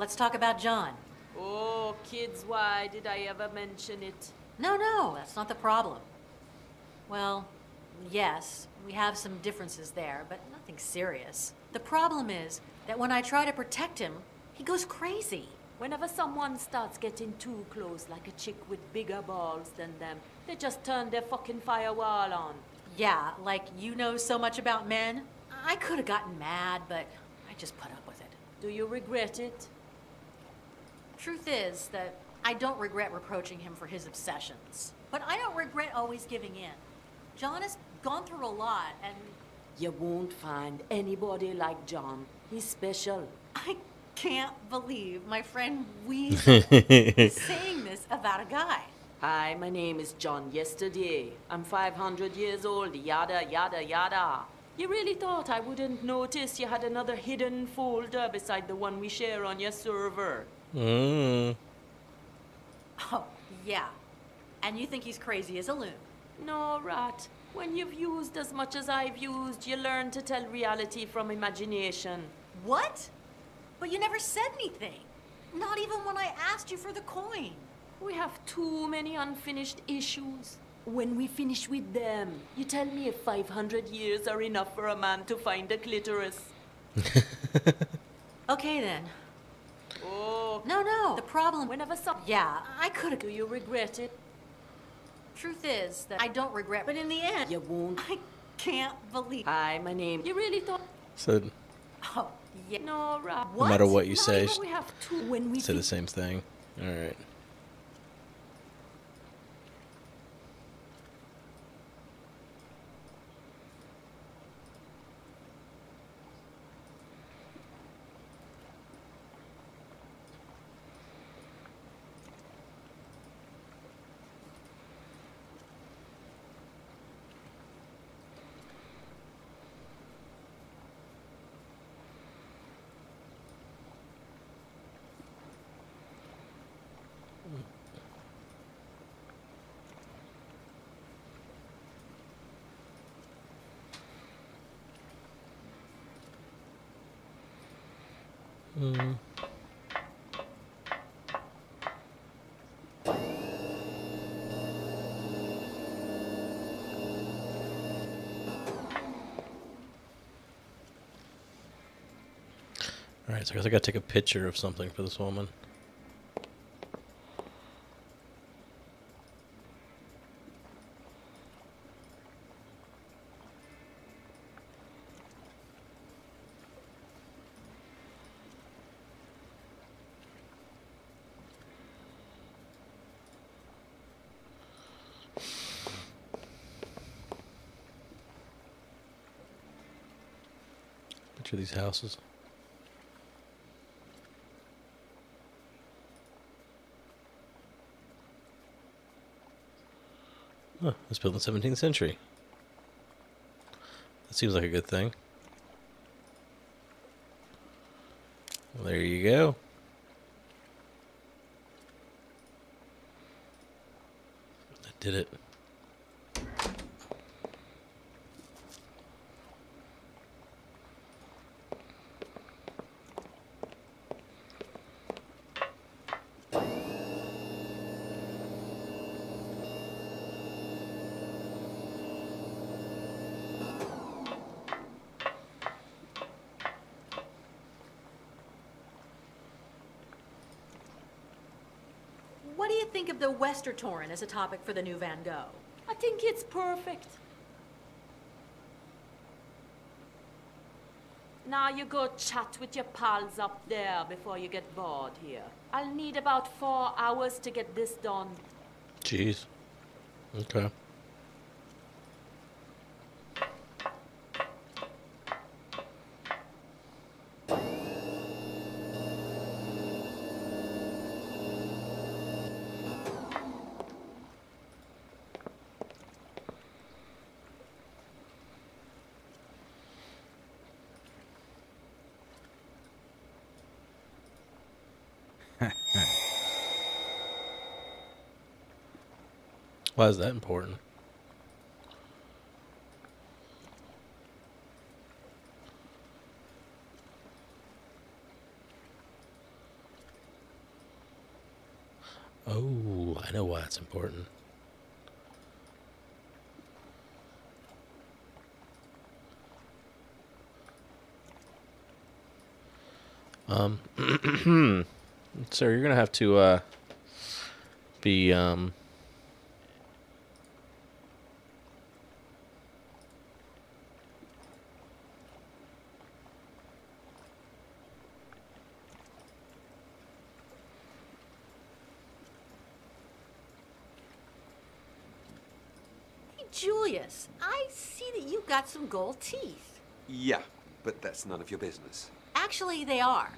let's talk about John. Oh, kids, why did I ever mention it? No, no, that's not the problem. Well, yes, we have some differences there, but nothing serious. The problem is that when I try to protect him, he goes crazy. Whenever someone starts getting too close, like a chick with bigger balls than them, they just turn their fucking firewall on. Yeah, like you know so much about men. I could have gotten mad, but I just put up with it. Do you regret it? Truth is that I don't regret reproaching him for his obsessions. But I don't regret always giving in. John has gone through a lot, and You won't find anybody like John. He's special. I can't believe my friend Weasel is saying this about a guy. Hi, my name is John Yesterday. I'm 500 years old, yada, yada, yada. You really thought I wouldn't notice you had another hidden folder beside the one we share on your server? Mm. Oh, yeah. And you think he's crazy as a loon. No, Rat. When you've used as much as I've used, you learn to tell reality from imagination. What? But you never said anything. Not even when I asked you for the coin. We have too many unfinished issues. When we finish with them, you tell me if 500 years are enough for a man to find a clitoris. Okay then. Oh, No, no. The problem. whenever some. Yeah, I could have. Do you regret it? Truth is that I don't regret, but in the end, You won't. I can't believe. Hi, my name. You really thought. So Oh, yeah. No, Rat. no matter what you Not say, even we have two. When we say the same thing. All right. Mm. All right, so I guess I gotta take a picture of something for this woman. Picture these houses. Huh, it was built in the 17th century. That seems like a good thing. Well, there you go. I did it. What think of the Westertoren as a topic for the new Van Gogh? I think it's perfect. Now you go chat with your pals up there before you get bored here. I'll need about four hours to get this done. Jeez. Okay. Why is that important? Oh, I know why it's important. Um, sir, you're gonna have to uh, be um, Hey, Julius, I see that you've got some gold teeth. Yeah, but that's none of your business. Actually, they are.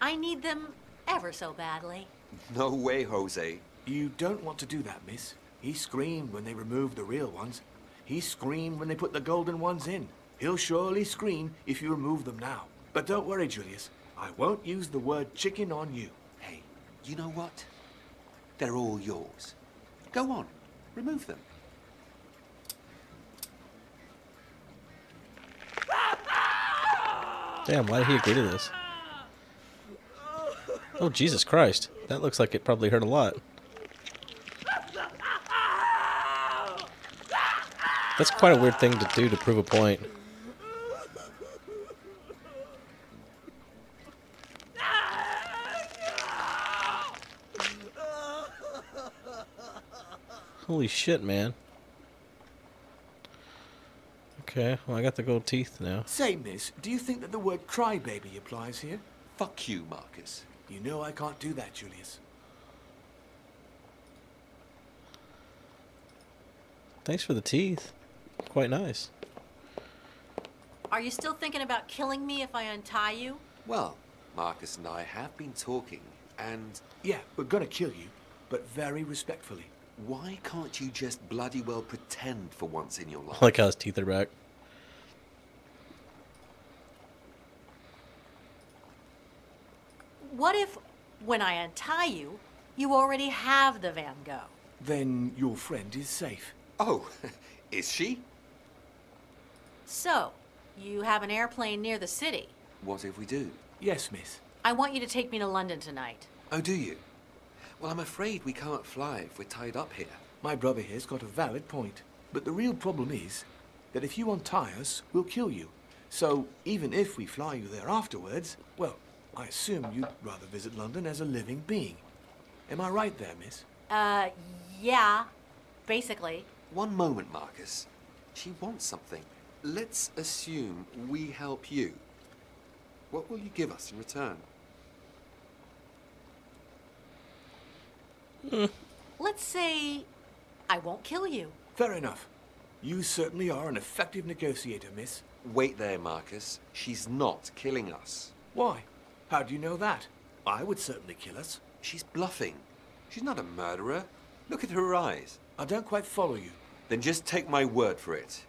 I need them ever so badly. No way, Jose. You don't want to do that, miss. He screamed when they removed the real ones. He screamed when they put the golden ones in. He'll surely scream if you remove them now. But don't worry, Julius. I won't use the word chicken on you. Hey, you know what? They're all yours. Go on, remove them. Damn, why did he agree to this? Oh, Jesus Christ. That looks like it probably hurt a lot. That's quite a weird thing to do to prove a point. Holy shit, man. Okay, well, I got the gold teeth now. Say, miss, do you think that the word crybaby applies here? Fuck you, Marcus. You know I can't do that, Julius. Thanks for the teeth. Quite nice. Are you still thinking about killing me if I untie you? Well, Marcus and I have been talking, and Yeah, we're gonna kill you, but very respectfully. why can't you just bloody well pretend for once in your life? I like how his teeth are back. What if, when I untie you, you already have the Van Gogh? Then your friend is safe. Oh, is she? So, you have an airplane near the city. What if we do? Yes, miss. I want you to take me to London tonight. Oh, do you? Well, I'm afraid we can't fly if we're tied up here. My brother here's got a valid point. But the real problem is that if you untie us, we'll kill you. So even if we fly you there afterwards, well, I assume you'd rather visit London as a living being. Am I right there, miss? Uh, yeah, basically. One moment, Marcus. She wants something. Let's assume we help you. What will you give us in return? Let's say I won't kill you. Fair enough. You certainly are an effective negotiator, miss. Wait there, Marcus. She's not killing us. Why? How do you know that? I would certainly kill us. She's bluffing. She's not a murderer. Look at her eyes. I don't quite follow you. Then just take my word for it.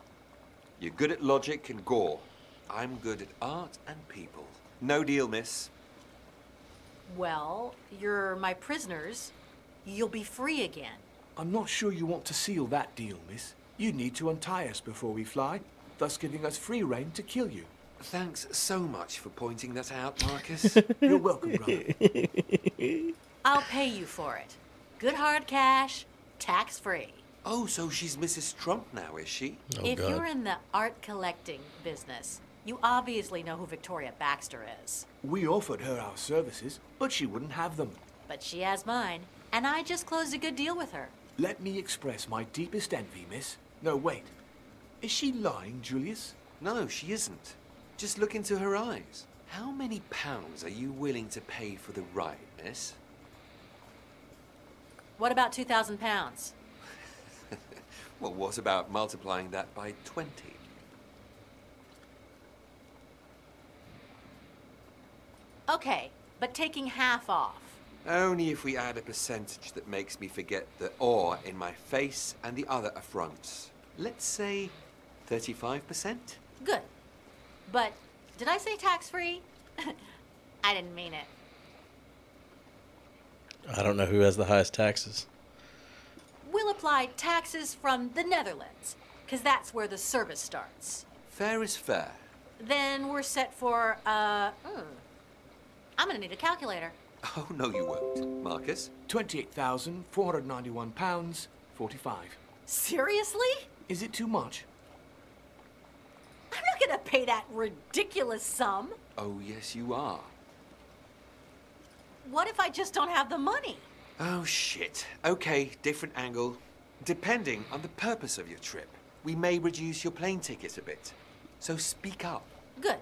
You're good at logic and gore. I'm good at art and people. No deal, miss. Well, you're my prisoners. You'll be free again. I'm not sure you want to seal that deal, miss. You need to untie us before we fly, thus giving us free rein to kill you. Thanks so much for pointing that out, Marcus. You're welcome, brother. I'll pay you for it. Good hard cash, tax free. oh, so she's Mrs. Trump now, is she? Oh, if God. you're in the art collecting business, you obviously know who Victoria Baxter is. We offered her our services, but she wouldn't have them. But she has mine, and I just closed a good deal with her. Let me express my deepest envy, miss. No, wait. Is she lying, Julius? No, she isn't. Just look into her eyes. How many pounds are you willing to pay for the ride, miss? What about 2,000 pounds? Well, what about multiplying that by 20? Okay, but taking half off. Only if we add a percentage that makes me forget the awe in my face and the other affronts. Let's say 35%? Good. But did I say tax free? I didn't mean it. I don't know who has the highest taxes. We'll apply taxes from the Netherlands, because that's where the service starts. Fair is fair. Then we're set for, uh, hmm, I'm gonna need a calculator. Oh, no, you won't, Marcus. £28,491, 45. Seriously? Is it too much? Gonna pay that ridiculous sum. Oh, yes, you are. What if I just don't have the money? Oh, shit. Okay, different angle. Depending on the purpose of your trip, we may reduce your plane ticket a bit. So speak up. Good.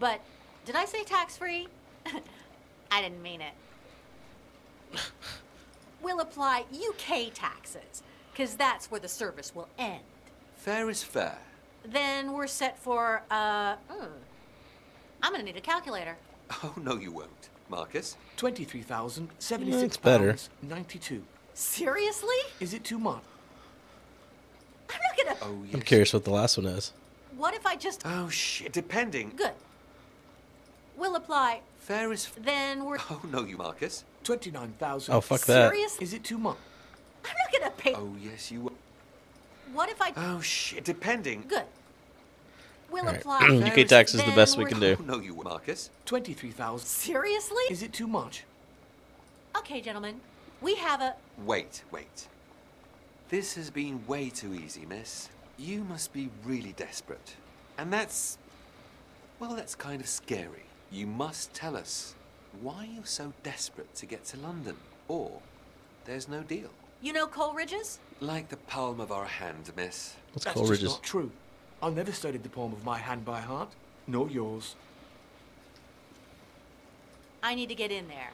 But did I say tax free? I didn't mean it. we'll apply UK taxes, because that's where the service will end. Fair is fair. Then we're set for, uh, mm, I'm gonna need a calculator. Oh, no, you won't, Marcus. £23,076, That's better. 92. Seriously? Is it too much? I'm not gonna. Oh, yes. I'm curious what the last one is. What if I just. Oh, shit. Depending. Good. We'll apply. Fair is. Then we're. Oh, no, you, Marcus. 29000 Oh, fuck that. Serious? Is it too much? I'm not gonna pay. Oh, yes, you. What if I. Oh, shit. Depending. Good. We'll All right. apply. UK tax is the best we can do. Oh, no, you, Marcus. 23000 Seriously? Is it too much? Okay, gentlemen. We have a. Wait, wait. This has been way too easy, miss. You must be really desperate. And that's. Well, that's kind of scary. You must tell us why you're so desperate to get to London, or there's no deal. You know Coleridge's? Like the palm of our hand, miss. What's That's Coleridge's? just not true. I never studied the palm of my hand by heart, nor yours. I need to get in there.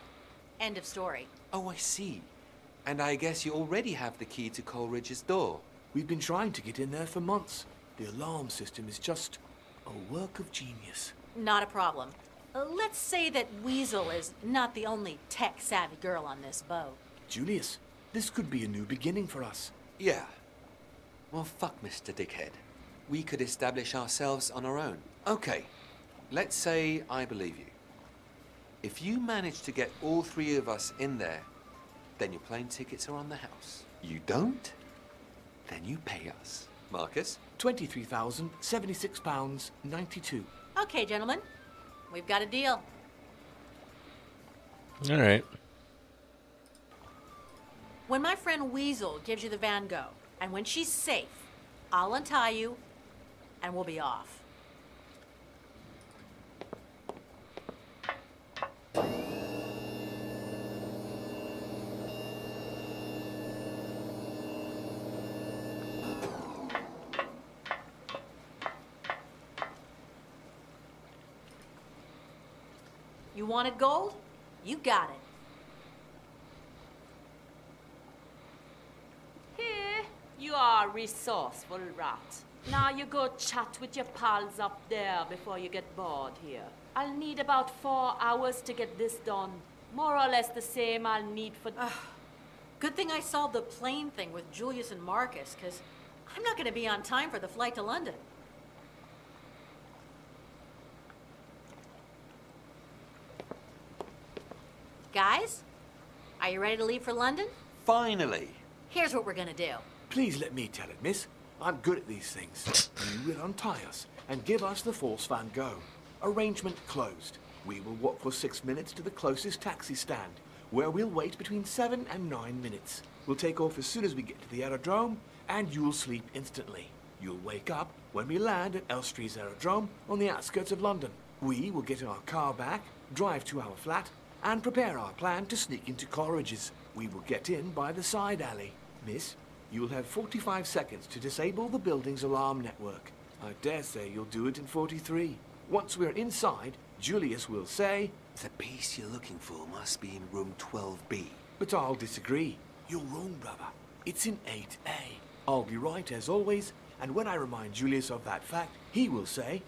End of story. Oh, I see. And I guess you already have the key to Coleridge's door. We've been trying to get in there for months. The alarm system is just a work of genius. Not a problem. Uh, let's say that Weasel is not the only tech savvy girl on this boat. Julius, this could be a new beginning for us. Yeah. Well, fuck Mr. Dickhead. We could establish ourselves on our own. Okay, let's say I believe you. If you manage to get all three of us in there, then your plane tickets are on the house. You don't? Then you pay us. Marcus? £23,076, 92. Okay, gentlemen. We've got a deal. All right. When my friend Weasel gives you the Van Gogh, and when she's safe, I'll untie you, and we'll be off. You wanted gold? You got it. Here, you are resourceful rat. Now you go chat with your pals up there before you get bored here. I'll need about four hours to get this done. More or less the same I'll need for. Good thing I solved the plane thing with Julius and Marcus, because I'm not going to be on time for the flight to London. Guys, are you ready to leave for London? Finally! Here's what we're going to do. Please let me tell it, miss. I'm good at these things. you will untie us and give us the false Van Gogh. Arrangement closed. We will walk for six minutes to the closest taxi stand, where we'll wait between seven and nine minutes. We'll take off as soon as we get to the aerodrome, and you'll sleep instantly. You'll wake up when we land at Elstree's Aerodrome on the outskirts of London. We will get in our car back, drive to our flat, and prepare our plan to sneak into Coleridge's. We will get in by the side alley. Miss, you will have 45 seconds to disable the building's alarm network. I dare say you'll do it in 43. Once we're inside, Julius will say, The piece you're looking for must be in room 12B. but I'll disagree. You're wrong, brother. It's in 8A. I'll be right as always, and when I remind Julius of that fact, he will say,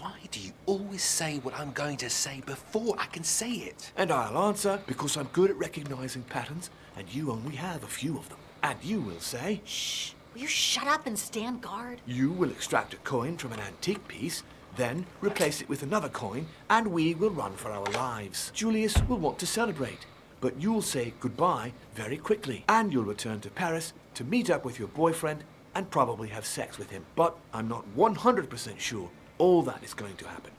Why do you always say what I'm going to say before I can say it? and I'll answer because I'm good at recognizing patterns, and you only have a few of them. And you will say, Shh. Will you shut up and stand guard? You will extract a coin from an antique piece, then replace it with another coin, and we will run for our lives. Julius will want to celebrate, but you'll say goodbye very quickly, and you'll return to Paris to meet up with your boyfriend and probably have sex with him. But I'm not 100% sure all that is going to happen.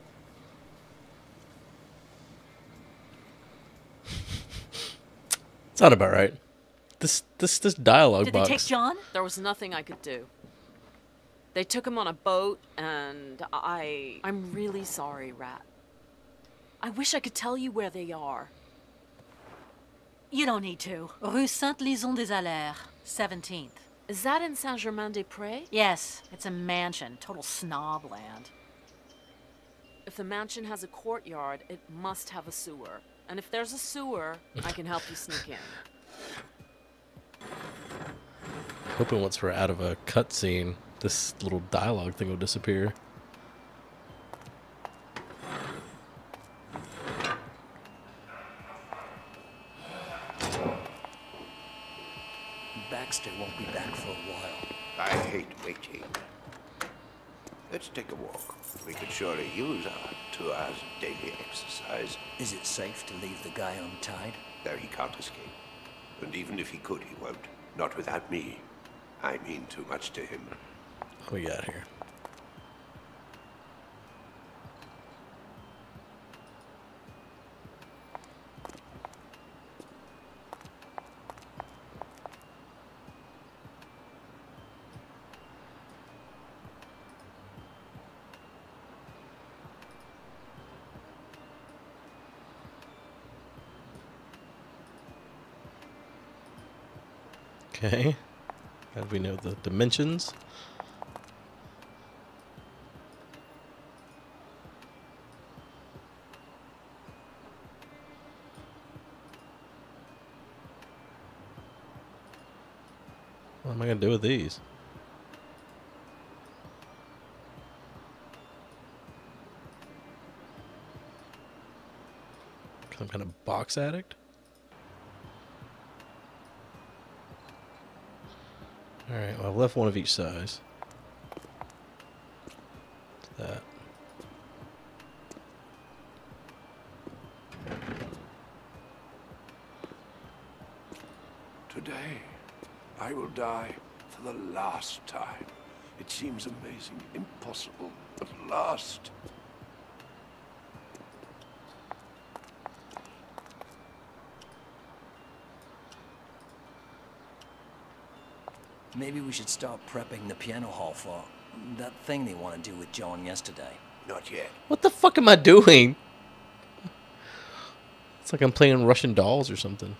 Sound about right. This this this dialogue Did box. they take John? There was nothing I could do. They took him on a boat, and I. I'm really sorry, Rat. I wish I could tell you where they are. You don't need to. Rue Sainte-Lison des Allers, 17th. Is that in Saint Germain des Prés? Yes, it's a mansion. Total snob land. If the mansion has a courtyard, it must have a sewer. And if there's a sewer, I can help you sneak in. Hoping once we're out of a cutscene, this little dialogue thing will disappear. Baxter won't be back for a while. I hate waiting. Let's take a walk. We could surely use our two hours of daily exercise. Is it safe to leave the guy untied? There he can't escape. And even if he could, he won't. Not without me. I mean too much to him. What we got here? Okay. Do we know the dimensions? What am I gonna do with these? Some kind of box addict? Alright, well, I've left one of each size. That. Today, I will die for the last time. It seems amazing, impossible, but last. Maybe we should start prepping the piano hall for that thing they want to do with John yesterday. Not yet. What the fuck am I doing? It's like I'm playing Russian dolls or something.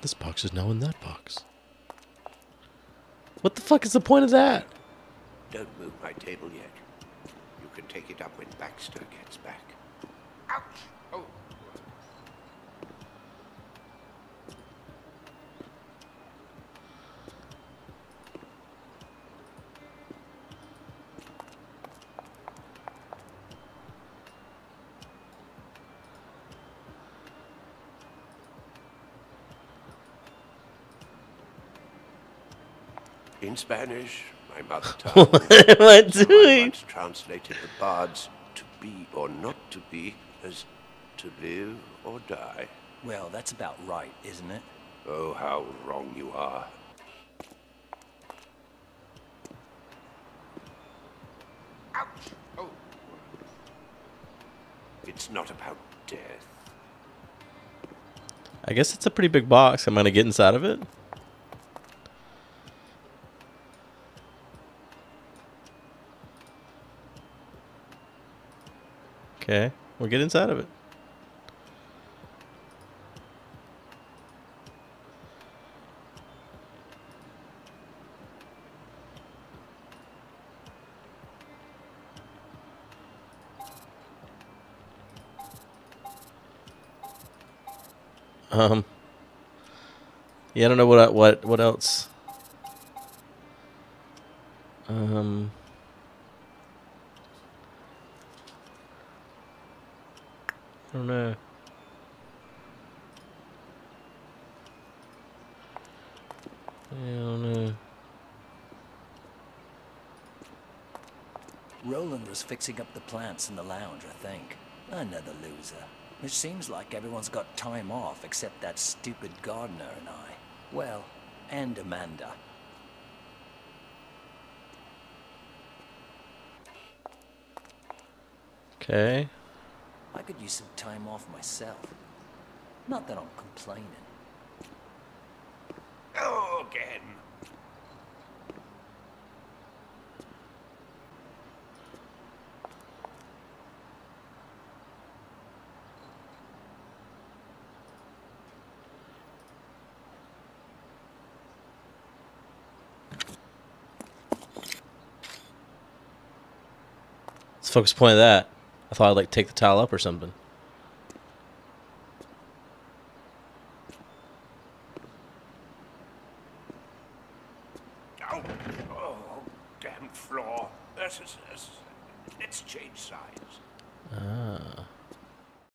This box is now in that box. What the fuck is the point of that? Don't move my table yet. You can take it up when Baxter gets back. Ouch! In Spanish, my mother tongue. What am I doing? once translated the bards to be or not to be as to live or die. Well, that's about right, isn't it? Oh, how wrong you are. Ouch! Oh. It's not about death. I guess it's a pretty big box. I'm gonna get inside of it. Okay, we'll get inside of it. Um. Yeah, I don't know what what what else. Um. I don't know. I don't know. Roland was fixing up the plants in the lounge, I think. Another loser. It seems like everyone's got time off except that stupid gardener and I. Well, and Amanda. Okay. I could use some time off myself. Not that I'm complaining. Oh, again. What's the focus point of that? I thought I'd like take the tile up or something.